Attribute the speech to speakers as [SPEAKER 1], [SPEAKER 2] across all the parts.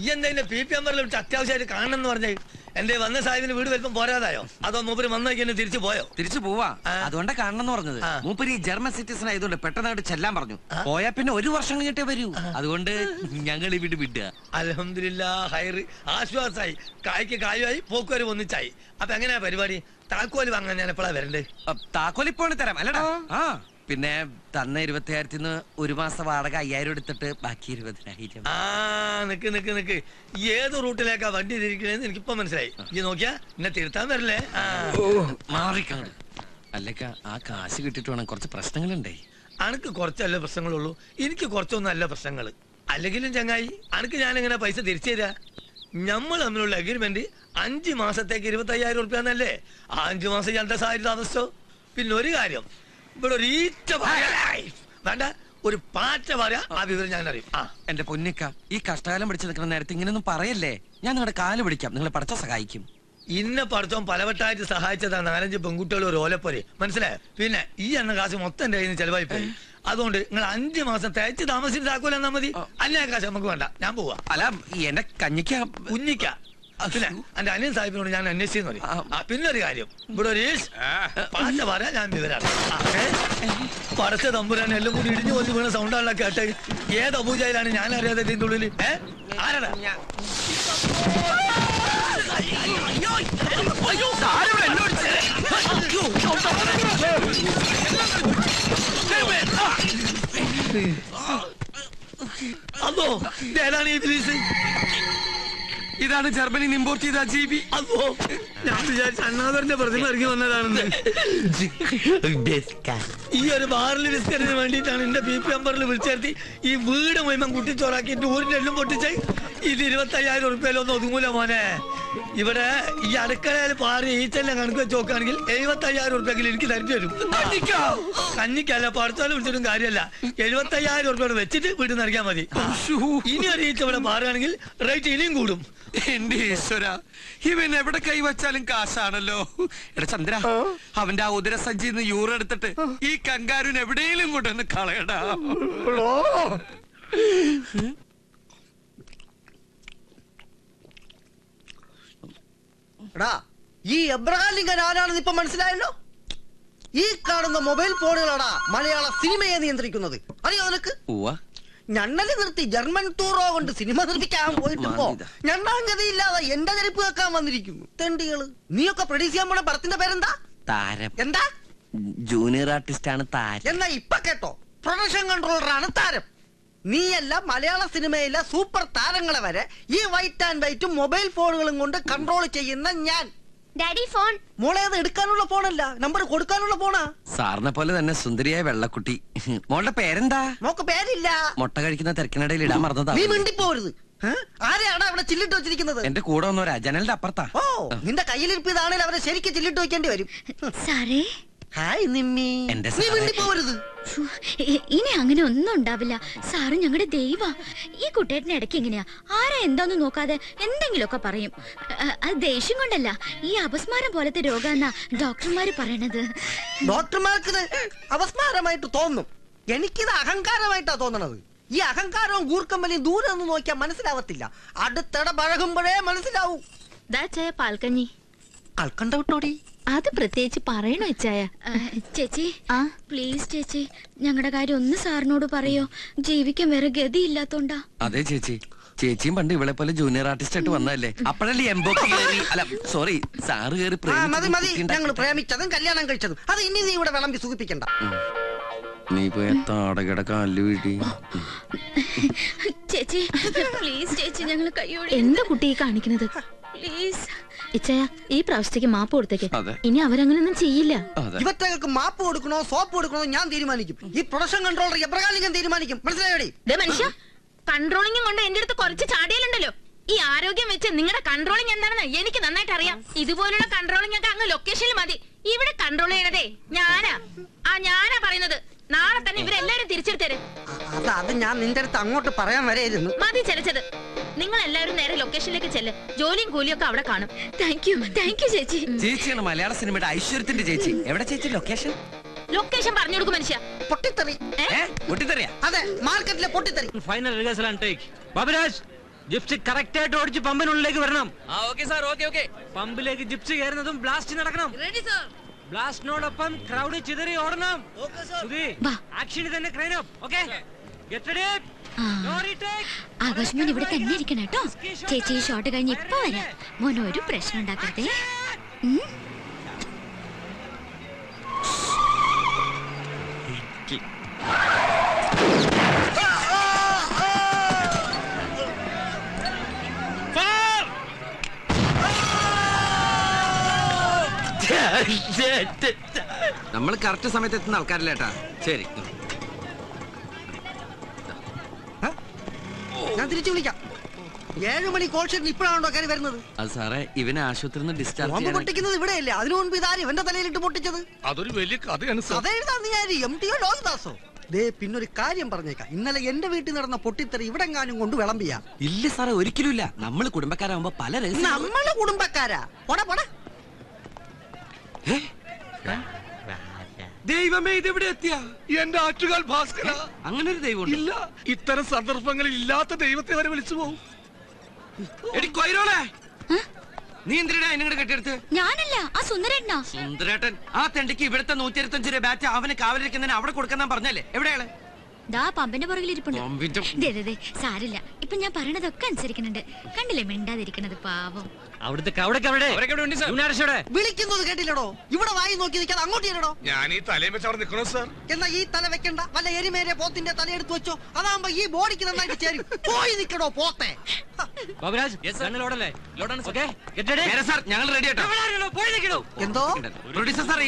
[SPEAKER 1] ഈ എന്താ P P നമ്പറിൽ വിട്ട് അത്യാവശ്യമായിട്ട് കാണണമെന്ന് പറഞ്ഞേ എന്റെ വന്ന സാഹിബിന് വീട് വലിപ്പം പോരാതായോ അതോ മൂപ്പര് വന്നേക്കന്നെ തിരിച്ചു പോയോ തിരിച്ചു പോവാ അതുകൊണ്ട് എന്ന് പറഞ്ഞത് മൂപ്പര് ഈ ജർമ്മൻ സിറ്റിസൺ ആയതുകൊണ്ട്
[SPEAKER 2] പെട്ടെന്നായിട്ട് ചെല്ലാൻ പറഞ്ഞു
[SPEAKER 1] പോയാ പിന്നെ ഒരു വർഷം കഴിഞ്ഞിട്ടേ വരൂ അതുകൊണ്ട്
[SPEAKER 2] ഞങ്ങൾ വീട് വിട്ടുക
[SPEAKER 1] അലഹമില്ല ഹൈർ ആശ്വാസായി കായ്ക്ക് കായുമായി പോക്കുവരും ഒന്നിച്ചായി അപ്പൊ എങ്ങനെയാ പരിപാടി താക്കോല് വാങ്ങാൻ ഞാൻ എപ്പോഴാ വരണ്ടേ താക്കോലിപ്പോണ് തരാം അല്ലടാ
[SPEAKER 2] ആ പിന്നെ തന്ന ഇരുപത്തിയായിരത്തി ഒരു മാസം വാടക അയ്യായിരം എടുത്തിട്ട് ബാക്കി ഇരുപതിനായിരം
[SPEAKER 1] ആ നിക്ക് നിക്ക് നിക്ക് ഏത് റൂട്ടിലേക്കാ വണ്ടി തിരിക്കണേന്ന് എനിക്കിപ്പോ മനസ്സിലായി ഈ നോക്കിയാ എന്നെ തിരുത്താൻ വരില്ലേ മാറിക്കാണ് അല്ലേക്ക ആ കാശ് കിട്ടിട്ട് വേണം കുറച്ച് പ്രശ്നങ്ങളുണ്ടേ അനക്ക് കുറച്ചല്ല പ്രശ്നങ്ങളുള്ളൂ എനിക്ക് കുറച്ചൊന്നല്ല പ്രശ്നങ്ങൾ അല്ലെങ്കിലും ചങ്ങായി അനക്ക് എങ്ങനെ പൈസ തിരിച്ചു തരാ നമ്മൾ തമ്മിലുള്ള അഗ്രിമെന്റ് അഞ്ച് മാസത്തേക്ക് ഇരുപത്തയ്യായിരം ഉറുപ്പ്യാന്നല്ലേ ആ അഞ്ച് മാസം ഇയാളുടെ സാഹചര്യം താമസിച്ചോ പിന്നെ ഒരു കാര്യം ഇവിടെ ഒരു വേണ്ട ഒരു പാറ്റ പറയാ ആ വിവരം ഞാൻ അറിയും ആ എന്റെ പൊന്നിക്ക ഈ കഷ്ടകാലം പിടിച്ചു നിൽക്കുന്ന നേരത്തെ ഇങ്ങനൊന്നും പറയല്ലേ ഞാൻ നിങ്ങളുടെ കാല് പിടിക്കാം നിങ്ങളെ പഠിച്ച സഹായിക്കും ഇന്ന പഠിത്തം പലവട്ടായിട്ട് സഹായിച്ചതാ നാലഞ്ച് പെൺകുട്ടികൾ ഒരു ഓലപ്പൊരെ മനസ്സിലായോ പിന്നെ ഈ എണ്ണ കാശ് മൊത്തം എന്റെ കയ്യിൽ നിന്ന് ചെലവായി പോയി അതുകൊണ്ട് നിങ്ങൾ അഞ്ചു മാസം തേച്ച് താമസിച്ച് താക്കൂലെന്നാ മതി അല്ല കാശ് നമുക്ക് വേണ്ട ഞാൻ പോവാ അല്ല ഈ എന്റെ കഞ്ഞിക്ക കുഞ്ഞിക്ക പിന്നെ എന്റെ അനിയൻ സാഹിബിനോട് ഞാൻ അന്വേഷിച്ചെന്ന് പറയും പിന്നെ ഒരു കാര്യം ഇവിടെ ഒരു പാട്ട് പറയാൻ ഞാൻ വിവരാണ് പടച്ച തമ്പുരാൻ എല്ലാം കൂടി ഇടിഞ്ഞു പോലും വീണ സൗണ്ടാണല്ലോ കേട്ടെ ഏത് അബൂജയിലാണ് ഞാൻ അറിയാതെ ഇതിന്റെ ഉള്ളിൽ ഏ ആരടാ അതോ ഏതാണ് ഈ പ്ലീസ് ഇതാണ് ജർമ്മനി ഇമ്പോർട്ട് ചെയ്ത ജീവി അതോ ഞാൻ വിചാരിച്ച ഈ ഒരു ഈ വീട് ഇത് മോനെ ഇവിടെ ഈ അടുക്കളയിൽ പാറി ഈച്ചെല്ലാം കണക്ക് വെച്ച് നോക്കുകയാണെങ്കിൽ എഴുപത്തി എനിക്ക് തരും കഞ്ഞിക്കല്ല പഠിച്ചാലും വിളിച്ചിട്ടും കാര്യമല്ല എഴുപത്തി അയ്യായിരം വെച്ചിട്ട് വീട്ടിൽ നിന്ന് മതി ഇനി ഒരു ഈച്ച ഇവിടെ റേറ്റ് ഇനിയും കൂടും എന്റെ ഈശ്വര ഇവൻ എവിടെ കൈവച്ചാൽ വെച്ചാലും കാശാണല്ലോ എടാ ചന്ദ്ര അവന്റെ ആ ഉദര സഞ്ചിന്ന് യൂറെടുത്തിട്ട് ഈ കങ്കാരുൻ എവിടെയെങ്കിലും വന്ന് കളയടാ
[SPEAKER 2] എടാ ഈ എബ്രഹാലിംഗൻ ആരാണെന്ന് ഇപ്പൊ മനസ്സിലായല്ലോ ഈ കാണുന്ന മൊബൈൽ ഫോണുകളാണ് മലയാള സിനിമയെ നിയന്ത്രിക്കുന്നത് അറിയോ നിനക്ക് ഞണ്ണല് നിർത്തി ജർമ്മൻ ടൂറോ കൊണ്ട് സിനിമ നിർമ്മിക്കാൻ പോയിട്ടുമ്പോ ഞണ്ണാൻ ഗതിയില്ലാതെ എന്റെ ജനിപ്പ് കേൾക്കാൻ വന്നിരിക്കുന്നു തെണ്ടികള് നീയൊക്കെ പ്രൊഡ്യൂസ് ചെയ്യാൻ പോണ പടത്തിന്റെ പേരെന്താ താരം എന്താ ജൂനിയർ ആർട്ടിസ്റ്റ് ആണ് താരം എന്നാ ഇപ്പൊ കേട്ടോ പ്രൊഡക്ഷൻ കൺട്രോളർ ആണ് താരം നീയല്ല മലയാള സിനിമയിലെ സൂപ്പർ താരങ്ങളെ വരെ ഈ വൈറ്റ് ആൻഡ് വൈറ്റും മൊബൈൽ ഫോണുകളും കൊണ്ട് കൺട്രോൾ ചെയ്യുന്ന ഞാൻ ഡാഡി ഫോൺ മോളെ അത് എടുക്കാനുള്ള ഫോണല്ല നമ്പർ കൊടുക്കാനുള്ള ഫോണാ സാറിനെ പോലെ തന്നെ സുന്ദരിയായ വെള്ളക്കുട്ടി മോളുടെ പേരെന്താ മോക്ക് പേരില്ല മുട്ട കഴിക്കുന്ന തിരക്കിനിടയിൽ ഇടാൻ മറന്നതാ നീ മിണ്ടിപ്പോരുത് ആരെയാണ് അവിടെ ചില്ലിട്ട് വെച്ചിരിക്കുന്നത് എന്റെ കൂടെ ഒന്നൊരാ ജനലിന്റെ അപ്പുറത്താ ഓ നിന്റെ കയ്യിലിരിപ്പിതാണെങ്കിൽ അവരെ ശരിക്കും ചില്ലിട്ട് വെക്കേണ്ടി വരും സാറേ ഹായ് നിമ്മി നീ പോവരുത് ഇനി അങ്ങനെ ഒന്നും ഉണ്ടാവില്ല സാറ് ഞങ്ങളുടെ ദൈവ ഈ കുട്ടേട്ടന് ഇടയ്ക്ക് എങ്ങനെയാ ആരാ എന്താന്ന് നോക്കാതെ എന്തെങ്കിലുമൊക്കെ പറയും അത് ദേഷ്യം കൊണ്ടല്ല ഈ അപസ്മാരം പോലത്തെ രോഗമെന്നാ ഡോക്ടർമാര് പറയണത് ഡോക്ടർമാർക്ക് അപസ്മാരമായിട്ട് തോന്നും എനിക്കിത് അഹങ്കാരമായിട്ടാ തോന്നണത് ഈ അഹങ്കാരവും ഗൂർക്കമ്പലിയും ദൂരെ നിന്ന് നോക്കിയാൽ മനസ്സിലാവത്തില്ല അടുത്തിടെ പഴകുമ്പോഴേ മനസ്സിലാവൂ ദാ ചായ പാൽക്കഞ്ഞി കൽക്കണ്ട വിട്ടോടി അത് പ്രത്യേകിച്ച് പറയണോ ചായ ചേച്ചി ആ പ്ലീസ് ചേച്ചി ഞങ്ങളുടെ കാര്യം ഒന്ന് സാറിനോട് പറയോ ജീവിക്കാൻ വേറെ ഗതി ഇല്ലാത്തോണ്ടാ അതെ ചേച്ചി ചേച്ചിയും പണ്ട് ഇവളെ പോലെ ജൂനിയർ ആർട്ടിസ്റ്റ് ആയിട്ട് വന്നതല്ലേ അപ്പഴല്ലേ എംബോ അല്ല സോറി സാറ് കയറി മതി ഞങ്ങൾ പ്രേമിച്ചതും കല്യാണം കഴിച്ചതും അത് ഇനി നീ ഇവിടെ വിളമ്പി സൂചിപ്പിക്കണ്ട നീ ചേച്ചി
[SPEAKER 1] പ്ലീസ് ചേച്ചി
[SPEAKER 2] ഞങ്ങൾ കൈയോടെ എന്താ കുട്ടിയെ കാണിക്കുന്നത് പ്ലീസ് ഇച്ചയ ഈ പ്രാവശ്യത്തേക്ക് മാപ്പ് കൊടുത്തേക്ക് ഇനി അവരങ്ങനൊന്നും ചെയ്യില്ല ഇവറ്റകൾക്ക് മാപ്പ് കൊടുക്കണോ സോപ്പ് കൊടുക്കണോ ഞാൻ തീരുമാനിക്കും ഈ പ്രൊഡക്ഷൻ കൺട്രോളർ എപ്രകാരം ഞാൻ തീരുമാനിക്കും മനസ്സിലായോടി മനുഷ്യ കൺട്രോളിംഗ് കൊണ്ട് എന്റെ അടുത്ത് കുറച്ച് ചാടിയാലുണ്ടല്ലോ
[SPEAKER 1] ഈ ആരോഗ്യം വെച്ച് നിങ്ങളുടെ കൺട്രോളിംഗ് എന്താണെന്ന് എനിക്ക് നന്നായിട്ട് അറിയാം ഇതുപോലുള്ള കൺട്രോളിംഗ് ഒക്കെ അങ്ങ് ലൊക്കേഷനിൽ മതി ഇവിടെ കൺട്രോൾ ചെയ്യണതേ ഞാനാ ആ ഞാനാ പറയുന്നത് നാളെ തന്നെ ഇവരെല്ലാരും തിരിച്ചെടുത്തേര്
[SPEAKER 2] അത് ഞാൻ നിന്റെ അടുത്ത് അങ്ങോട്ട് പറയാൻ വരെയായിരുന്നു മതി ചെലച്ചത് നിങ്ങൾ എല്ലാവരും നേരെ ലൊക്കേഷനിലേക്ക് ചെല്ല് ജോലിയും കൂലിയും ഒക്കെ അവിടെ കാണും താങ്ക് യു താങ്ക് യു ചേച്ചി ചേച്ചിയാണ് മലയാള സിനിമയുടെ ഐശ്വര്യത്തിന്റെ ചേച്ചി എവിടെ ചേച്ചി ലൊക്കേഷൻ ലൊക്കേഷൻ പറഞ്ഞു കൊടുക്കും മനുഷ്യ പൊട്ടിത്തെറി പൊട്ടിത്തെറിയാ അതെ മാർക്കറ്റിലെ പൊട്ടിത്തെറി final rehearsal and take Baburaj Gypsy correct ആയിട്ട് ഓടിച്ച് പമ്പിനുള്ളിലേക്ക് വരണം ആ ഓക്കെ സാർ ഓക്കെ ഓക്കെ പമ്പിലേക്ക് ജിപ്സി കയറുന്നതും ബ്ലാസ്റ്റ് നടക്കണം റെഡി സാർ ബ്ലാസ്റ്റിനോടൊപ്പം ക്രൗഡ് ചിതറി ഓടണം ആക്ഷനിൽ തന്നെ ക്രൈൻ അപ്പ് ഓക്കെ ആകാശ് മോൻ ഇവിടെ തന്നെ ഇരിക്കണം കേട്ടോ ചേച്ചി ഷോട്ട് കഴിഞ്ഞ് ഇപ്പൊ വരാം
[SPEAKER 3] മോനൊരു ഒരു പ്രശ്നം ഉണ്ടാക്കട്ടെ
[SPEAKER 2] നമ്മൾ കറക്റ്റ് സമയത്ത് എത്തുന്ന ആൾക്കാരില്ലേട്ടാ ശരി ഞാൻ തിരിച്ചു വിളിക്കാം ഏഴു മണി കോൾ ഷീറ്റിൽ ഇപ്പോഴാണോ കയറി വരുന്നത് അത് സാറേ ഇവനെ ആശുപത്രി നിന്ന് ഡിസ്ചാർജ് പൊട്ടിക്കുന്നത് ഇവിടെയല്ലേ അതിനു മുൻപ് ഇതാരും ഇവന്റെ തലയിലിട്ട് പൊട്ടിച്ചത്
[SPEAKER 1] അതൊരു വലിയ കഥയാണ് കഥ
[SPEAKER 2] എഴുതാന്ന് ഞാൻ എം ടിയോ ലോകദാസോ ദേ പിന്നൊരു കാര്യം പറഞ്ഞേക്കാം ഇന്നലെ എന്റെ വീട്ടിൽ നടന്ന പൊട്ടിത്തെറി ഇവിടെ എങ്ങാനും കൊണ്ട് വിളമ്പിയാ ഇല്ല സാറേ ഒരിക്കലും ഇല്ല നമ്മൾ കുടുംബക്കാരാകുമ്പോ പല നമ്മള് കുടുംബക്കാരാ പോടാ പോടാ
[SPEAKER 1] ദൈവമേ ഇതെവിടെ എത്തിയ എന്റെ ആറ്റുകാൽ ഭാസ്കര അങ്ങനെ ഒരു ദൈവം ഇല്ല ഇത്തരം സന്ദർഭങ്ങളിൽ ഇല്ലാത്ത ദൈവത്തെ വരെ വിളിച്ചു പോകും എടി കൊയിരോളെ നീ എന്തിനാ എന്നെ കെട്ടിയെടുത്ത് ഞാനല്ല ആ
[SPEAKER 2] സുന്ദരേട്ടനാ സുന്ദരേട്ടൻ ആ തെണ്ടിക്ക് ഇവിടുത്തെ നൂറ്റിയിരുപത്തഞ്ച് രൂപ ബാറ്റ് അവന് കാവലിരിക്കുന്നതിന് അവിടെ കൊടുക്കാൻ പറഞ്ഞല്ലേ എവിടെയാണ് ദാ പമ്പിന്റെ പുറകിൽ ഇരിപ്പുണ്ട് സാരില്ല ഇപ്പൊ ഞാൻ പറയണതൊക്കെ അനുസരിക്കുന്നുണ്ട് കണ്ടില്ലേ മിണ്ടാതിരിക്കണത് പാവം വായി നോക്കി നിൽക്കാതെ അങ്ങോട്ട്
[SPEAKER 1] ഞാൻ ഈ സാർ
[SPEAKER 2] എന്നാ ഈ തല വെക്കണ്ട വല്ല എരിമേരെ പോത്തിന്റെ ഈ ബോഡിക്ക് നന്നായിട്ട് പോയി ഞങ്ങൾ എന്തോ പ്രൊഡ്യൂസർ സാർ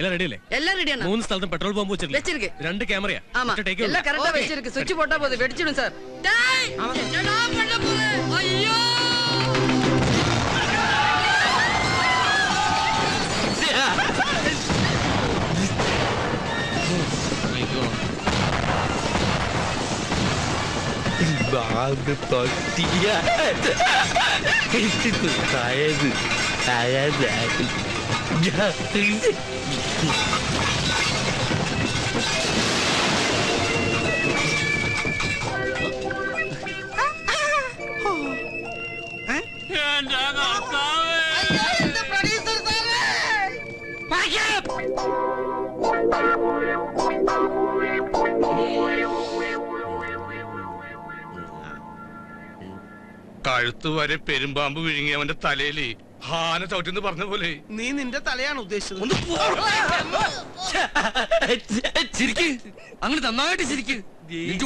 [SPEAKER 2] എന്നാ റെഡിയല്ലേ എല്ലാം റെഡിയാണ് മൂന്ന് സ്ഥലത്തും പെട്രോൾ ബോംബ് വെച്ചിരിക്കും രണ്ട് ക്യാമറയാ ആമാ എല്ലാം കറക്റ്റാ വെച്ചിരിക്കും സ്വിച്ച് പോട്ടാ പോതെ വെടിച്ചിടും സാർ അയ്യോ
[SPEAKER 1] ഭാഗ തൊട്ടിയ തയത് തയത് കഴുത്ത് വരെ പെരുമ്പാമ്പ് വിഴുങ്ങി അവന്റെ തലയിൽ ഹാന എന്ന് പറഞ്ഞ പോലെ നീ നിന്റെ തലയാണ് ഉദ്ദേശിച്ചത്
[SPEAKER 2] അങ്ങനെ നന്നായിട്ട് ചിരിക്ക്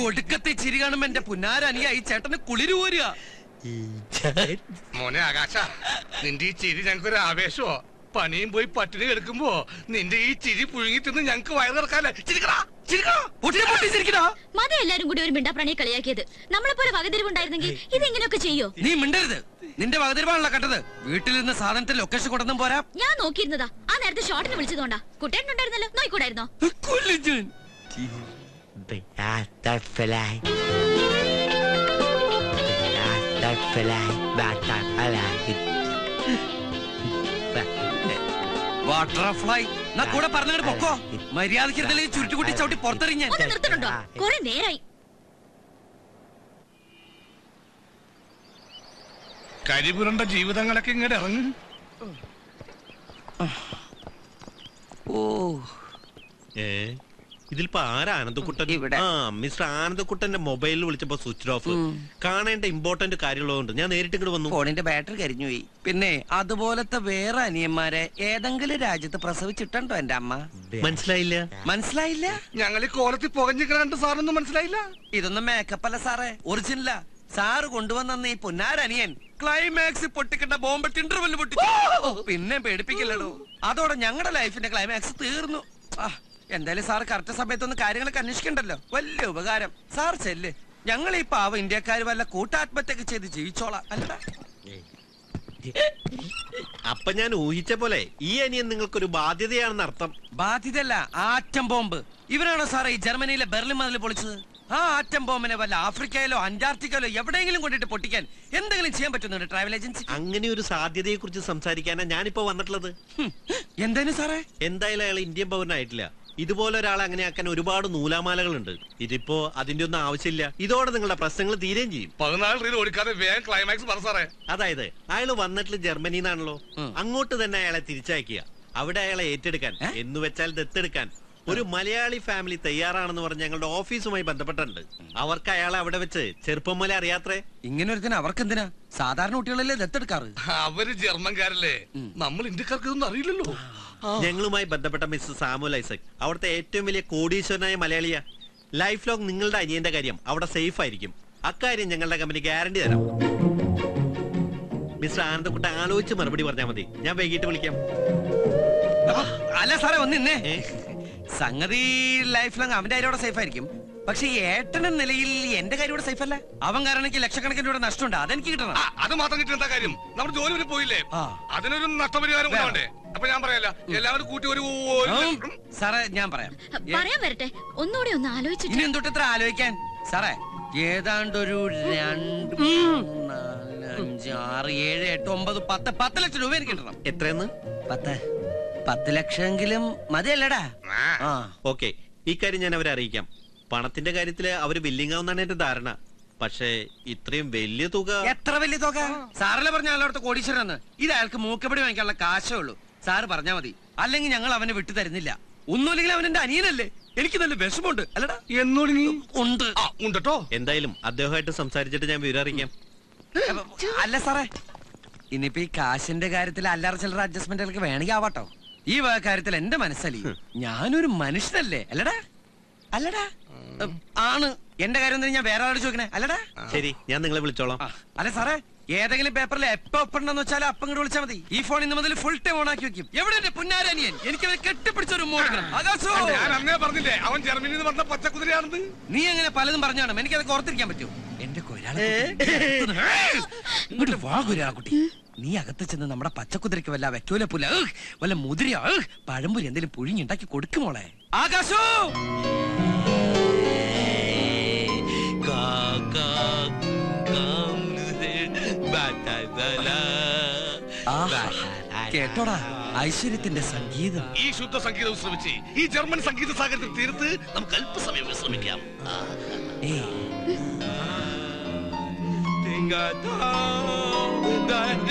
[SPEAKER 2] ഒടുക്കത്തെ ചിരി കാണുമ്പോ എന്റെ പുന്നാരനിയായി
[SPEAKER 1] ഈ ചേട്ടന് കുളിരു പോരുക മോനെ ആകാശ നിന്റെ ഈ ചിരി ഞങ്ങൾക്കൊരു ആവേശമോ പണിയും പോയി പട്ടിണി കിടക്കുമ്പോ നിന്റെ ഈ ചിരി പുഴുങ്ങി തിന്ന് ഞങ്ങക്ക് വയറിറക്കാല്ലേ
[SPEAKER 2] എല്ലാരും കൂടി ഒരു മിണ്ടാപ്രാണിയെ കളിയാക്കിയത് നമ്മളെ പോലെ വകതിരിവുണ്ടായിരുന്നെങ്കിൽ ഇതെങ്ങനെയൊക്കെ ചെയ്യോ നീ മിണ്ടരുത് നിന്റെ വകതിരുവാണല്ലോ കണ്ടത് വീട്ടിൽ നിന്ന് സാധനത്തിൽ ലൊക്കേഷൻ കൊണ്ടൊന്നും പോരാ ഞാൻ നോക്കിയിരുന്നതാ ആ നേരത്തെ ഷോട്ടിന് വിളിച്ചതുകൊണ്ടാ കുട്ടേട്ടനുണ്ടായിരുന്നല്ലോ നോയിക്കൂടായിരുന്നോ ബട്ടർഫ്ലൈ കൂടെ പറഞ്ഞങ്ങോട്ട് പൊക്കോ മര്യാദക്കിരുന്നല്ലേ
[SPEAKER 3] ചുരുട്ടുകുട്ടി ചവിട്ടി പുറത്തെറിഞ്ഞ നിർത്തണുണ്ടോ കുറെ നേരായി
[SPEAKER 1] കരിപുരണ്ട ജീവിതങ്ങളൊക്കെ ഇങ്ങോട്ട് ഇറങ്ങു ഓ ഏ
[SPEAKER 3] ഇതിലിപ്പോ ആരാ ആനന്ദക്കുട്ടൻ ആ മിസ്റ്റർ ആനന്ദക്കുട്ടന്റെ മൊബൈലിൽ വിളിച്ചപ്പോ സ്വിച്ച് ഓഫ് കാണേണ്ട ഇമ്പോർട്ടന്റ് കാര്യമുള്ളതുകൊണ്ട് ഞാൻ നേരിട്ട് ഇങ്ങോട്ട് വന്നു ഫോണിന്റെ ബാറ്ററി കരിഞ്ഞു പോയി പിന്നെ അതുപോലത്തെ
[SPEAKER 2] വേറെ അനിയന്മാരെ ഏതെങ്കിലും രാജ്യത്ത് പ്രസവിച്ചിട്ടുണ്ടോ എന്റെ അമ്മ മനസ്സിലായില്ല മനസ്സിലായില്ല ഞങ്ങൾ കോലത്തിൽ പുകഞ്ഞു കണ്ട് സാറൊന്നും മനസ്സിലായില്ല ഇതൊന്നും മേക്കപ്പ് അല്ല സാറേ ഒറിജിനലാ സാറ് കൊണ്ടുവന്ന ഈ പൊന്നാരനിയൻ ക്ലൈമാക്സ് പൊട്ടിക്കണ്ട ബോംബ് ടിൻഡർവെല്ല് പൊട്ടിച്ചു പിന്നെ പേടിപ്പിക്കില്ലടോ അതോടെ ഞങ്ങളുടെ ലൈഫിന്റെ ക്ലൈമാക്സ് തീർന്നു ആ എന്തായാലും സാർ കറക്റ്റ് സമയത്തൊന്ന് കാര്യങ്ങളൊക്കെ അന്വേഷിക്കണ്ടല്ലോ വലിയ ഉപകാരം സാർ ചെല്ല് ഞങ്ങൾ ഈ പാവ ഇന്ത്യക്കാർ
[SPEAKER 3] വല്ല കൂട്ടാത്മഹത്യൊക്കെ ചെയ്ത് ജീവിച്ചോളാം അല്ല അപ്പൊ ഞാൻ ഊഹിച്ച പോലെ ഈ അനിയൻ നിങ്ങൾക്കൊരു ബാധ്യതയാണെന്ന് അർത്ഥം ബാധ്യതയല്ല ആറ്റം ബോംബ്
[SPEAKER 2] ഇവരാണോ സാറേ ഈ ജർമ്മനിയിലെ ബെർലിൻ മതിൽ പൊളിച്ചത് ആ ആറ്റം ബോംബിനെ വല്ല ആഫ്രിക്കയിലോ അന്റാർട്ടിക്കയിലോ
[SPEAKER 3] എവിടെയെങ്കിലും കൊണ്ടിട്ട് പൊട്ടിക്കാൻ എന്തെങ്കിലും ചെയ്യാൻ പറ്റുന്നുണ്ട് ട്രാവൽ ഏജൻസി അങ്ങനെ ഒരു സാധ്യതയെ കുറിച്ച് സംസാരിക്കാനാ ഞാനിപ്പോ വന്നിട്ടുള്ളത് എന്തായാലും സാറേ എന്തായാലും അയാൾ ഇന്ത്യൻ പൗരനായിട്ടില്ല ഇതുപോലെ ഒരാളെ അങ്ങനെ ആക്കാൻ ഒരുപാട് നൂലാമാലകളുണ്ട് ഇതിപ്പോ അതിന്റെ ഒന്നും ആവശ്യമില്ല ഇതോടെ നിങ്ങളുടെ പ്രശ്നങ്ങൾ തീരേം ചെയ്യും റീൽ ക്ലൈമാക്സ് പറ സാറേ അതായത് അയാൾ വന്നിട്ട് ജർമ്മനിന്നാണല്ലോ അങ്ങോട്ട് തന്നെ അയാളെ തിരിച്ചയക്കുക അവിടെ അയാളെ ഏറ്റെടുക്കാൻ എന്ന് വെച്ചാൽ ദത്തെടുക്കാൻ ഒരു മലയാളി ഫാമിലി തയ്യാറാണെന്ന് പറഞ്ഞ് ഞങ്ങളുടെ ഓഫീസുമായി ബന്ധപ്പെട്ടിട്ടുണ്ട് അവർക്ക് അയാളെ അവിടെ വെച്ച് ചെറുപ്പം മുതലേ അറിയാത്രേ ഇങ്ങനെ ഒരുത്തിന് അവർക്ക് എന്തിനാ സാധാരണ കുട്ടികളല്ലേ ദത്തെടുക്കാറ്
[SPEAKER 1] അവര് ജർമ്മൻകാരല്ലേ നമ്മൾ ഇന്ത്യക്കാർക്ക് ഇതൊന്നും അറിയില്ലല്ലോ
[SPEAKER 3] ഞങ്ങളുമായി ബന്ധപ്പെട്ട മിസ് സാമു ഐസക് അവിടുത്തെ ഏറ്റവും വലിയ കോടീശ്വരനായ മലയാളിയാ ലൈഫ് ലോങ് നിങ്ങളുടെ അനിയന്റെ കാര്യം അവിടെ സേഫ് ആയിരിക്കും അക്കാര്യം ഞങ്ങളുടെ കമ്പനി ഗ്യാരണ്ടി തരാം മിസ്റ്റർ ആനന്ദക്കുട്ട ആലോചിച്ച് മറുപടി പറഞ്ഞാൽ മതി ഞാൻ വൈകിട്ട് വിളിക്കാം അല്ല സാറേ വന്നിന്നേ സംഗതി
[SPEAKER 2] ലൈഫ് ലോങ് അവന്റെ കാര്യോടെ സേഫ് ആയിരിക്കും പക്ഷെ ഈ ഏട്ടൻ എന്ന നിലയിൽ എന്റെ കാര്യോടെ സേഫ് അല്ല അവൻ കാരണം എനിക്ക് ലക്ഷക്കണക്കിന് രൂപ നഷ്ടമുണ്ട് അതെനിക്ക് കിട്ടണം ആ, അത് മാത്രം കിട്ടിയ കാര്യം നമ്മുടെ ജോലി വരെ പോയില്ലേ
[SPEAKER 1] ആ. അതിനൊരു
[SPEAKER 2] നഷ്ടപരിഹാരം വേണം. അപ്പൊ ഞാൻ പറയല്ല എല്ലാവരും കൂട്ടി ഒരു ഒരു- സാറേ ഞാൻ പറയാം പറയാൻ വരട്ടെ ഒന്നുകൂടി ഒന്ന് ആലോചിച്ചിട്ട് ഇനി എന്തൊട്ട് ഇത്ര ആലോചിക്കാൻ സാറേ ഏതാണ്ട് ഒരു രണ്ട് മൂന്ന്, നാല് അഞ്ച് ആറ് ഏഴ് എട്ട് ഒമ്പത് പത്ത് പത്ത് ലക്ഷം രൂപ എനിക്ക്
[SPEAKER 3] കിട്ടണം എത്രയെന്ന്
[SPEAKER 2] പത്ത് പത്ത് ലക്ഷമെങ്കിലും മതിയല്ലടാ
[SPEAKER 3] ആ ഓക്കെ ഇക്കാര്യം ഞാൻ അവരെ അറിയിക്കാം പണത്തിന്റെ കാര്യത്തില് അവര് ബില്ലിങ്ങാവുന്നാണ് എന്റെ ധാരണ പക്ഷേ ഇത്രയും വലിയ തുക എത്ര വലിയ തുക സാറല്ലേ പറഞ്ഞ അയാളടുത്ത് കോടീശ്വരന്ന് ഇത് അയാൾക്ക് മൂക്കപ്പടി
[SPEAKER 2] വാങ്ങിക്കാനുള്ള കാശേ ഉള്ളൂ സാറ് പറഞ്ഞാ മതി അല്ലെങ്കിൽ ഞങ്ങൾ അവനെ വിട്ടു തരുന്നില്ല ഒന്നുമില്ലെങ്കിൽ അവൻ എന്റെ അനിയനല്ലേ
[SPEAKER 3] എനിക്ക് നല്ല വിഷമമുണ്ട് അല്ലടാ എന്നോട് ഉണ്ട് എന്തായാലും അദ്ദേഹമായിട്ട് സംസാരിച്ചിട്ട് ഞാൻ വിവരം അറിയിക്കാം
[SPEAKER 2] അല്ല സാറേ ഇനിയിപ്പോ ഈ കാശിന്റെ കാര്യത്തിൽ അല്ലറ ചില്ലറ അഡ്ജസ്റ്റ്മെന്റുകൾക്ക് വേണമെങ്കിൽ ആവാട്ടോ ഈ വക കാര്യത്തിൽ എന്റെ മനസ്സല്ല ഞാനൊരു മനുഷ്യനല്ലേ അല്ലടാ അല്ലടാ ആണ് എന്റെ കാര്യം ഞാൻ വേറെ ആളോട് ചോദിക്കണേ അല്ലടാ
[SPEAKER 3] ശരി ഞാൻ നിങ്ങളെ വിളിച്ചോളാം
[SPEAKER 2] അല്ല സാറേ ഏതെങ്കിലും പേപ്പറിൽ എപ്പോ ഒപ്പിടണമെന്ന് വെച്ചാൽ അപ്പം ഇങ്ങോട്ട് വിളിച്ചാൽ മതി ഈ ഫോൺ ഇന്ന് മുതൽ ഫുൾ ടൈം ഓൺ ആക്കി വെക്കും എവിടെ എന്റെ പുന്നാരനിയൻ എനിക്ക് കെട്ടിപ്പിടിച്ച ഒരു അവൻ നീ അങ്ങനെ പലതും പറഞ്ഞാണ് അത് ഓർത്തിരിക്കാൻ പറ്റുമോ എന്റെ കൊരാളെ ഇങ്ങോട്ട് വാ നീ അകത്ത് ചെന്ന് നമ്മുടെ പച്ചക്കുതിരയ്ക്ക് വല്ല വെക്കോല പുല വല്ല മുതിരി പഴംപുരി എന്തെങ്കിലും പുഴിഞ്ഞുണ്ടാക്കി കൊടുക്കുമോളെ
[SPEAKER 1] ആകാശോ കേട്ടോടാ ഐശ്വര്യത്തിന്റെ സംഗീതം ഈ ശുദ്ധ സംഗീതം ശ്രമിച്ച് ഈ ജർമ്മൻ സംഗീത സാഗരത്തിൽ തീർത്ത് നമുക്ക് അല്പസമയം വിശ്രമിക്കാം ഏ Bye.